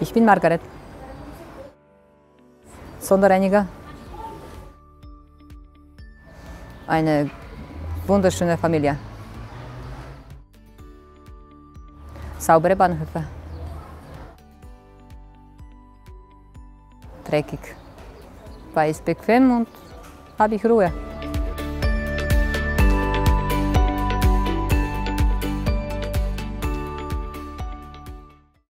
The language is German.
Ich bin Margaret. Sonderreiniger. Eine wunderschöne Familie. Saubere Bahnhöfe. Dreckig. War es bequem und habe ich Ruhe.